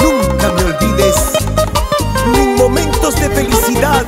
Nunca me olvides mis momentos de felicidad.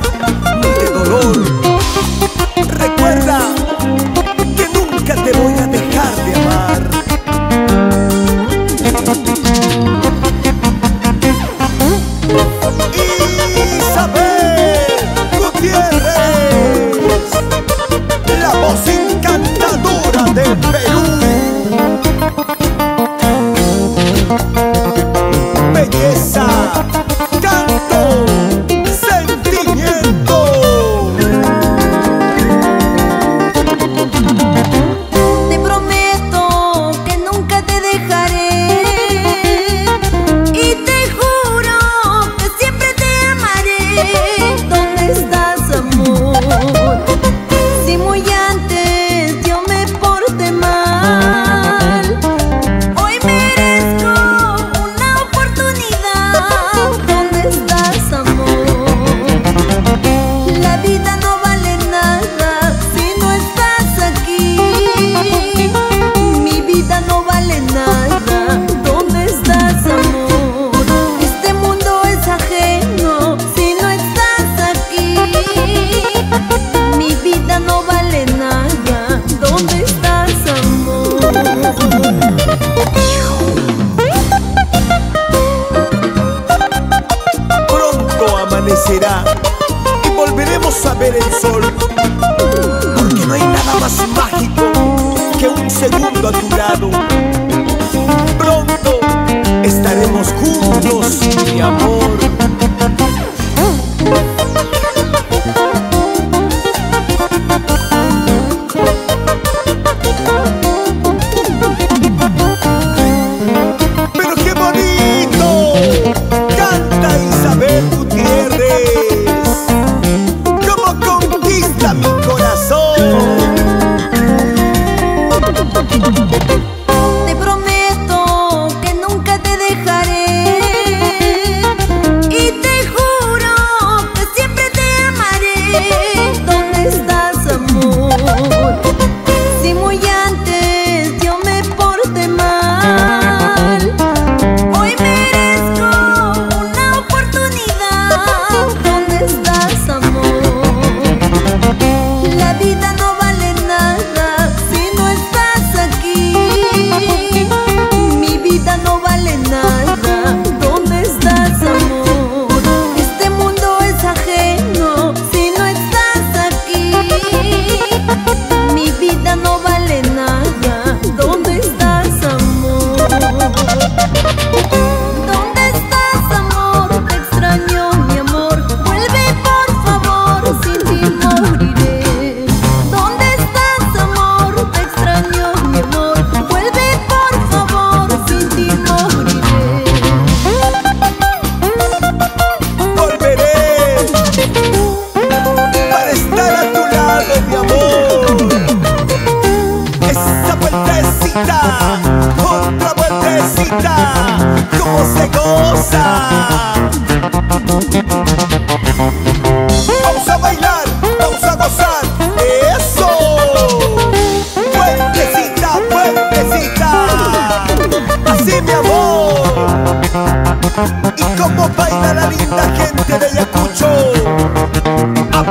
vas a ver el sol. Porque no hay nada más mágico que un segundo a. Te prometo que nunca te dejaré Y te juro que siempre te amaré ¿Dónde estás, amor? Si muy antes yo me porté mal Hoy merezco una oportunidad ¿Dónde estás, amor? La vida no te la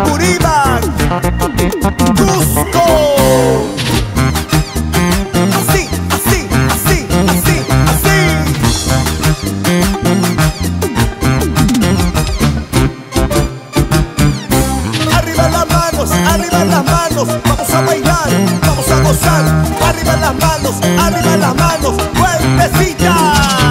Apurímac, Cusco. Así, así, así, así, así. Arriba las manos, arriba las manos, vamos a bailar, vamos a gozar. Arriba las manos, arriba las manos, fuertecita.